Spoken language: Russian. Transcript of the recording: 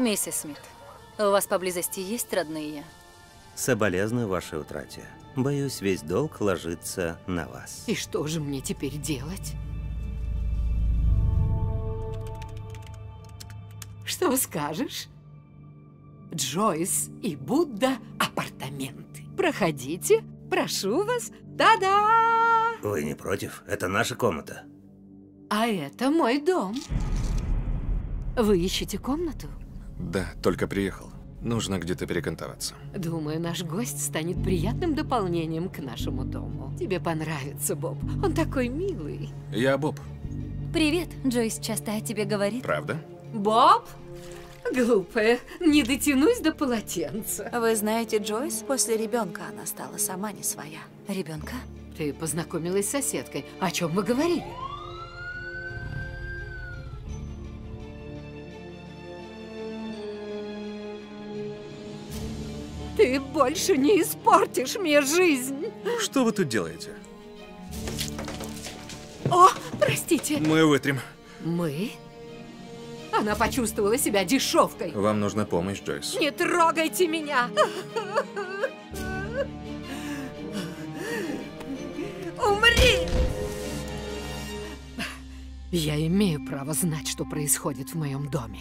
Миссис Смит, у вас поблизости есть родные? Соболезную вашей утрате. Боюсь, весь долг ложится на вас. И что же мне теперь делать? Что скажешь? Джойс и Будда апартаменты. Проходите, прошу вас. Та-да! Вы не против? Это наша комната. А это мой дом. Вы ищете комнату? Да, только приехал. Нужно где-то перекантоваться. Думаю, наш гость станет приятным дополнением к нашему дому. Тебе понравится, Боб. Он такой милый. Я Боб. Привет, Джойс часто о тебе говорит. Правда? Боб? Глупая, не дотянусь до полотенца. Вы знаете, Джойс, после ребенка она стала сама не своя. Ребенка? Ты познакомилась с соседкой. О чем вы говорили? Ты больше не испортишь мне жизнь. Что вы тут делаете? О, простите. Мы вытрем. Мы? Она почувствовала себя дешевкой. Вам нужна помощь, Джойс. Не трогайте меня! Умри! Я имею право знать, что происходит в моем доме.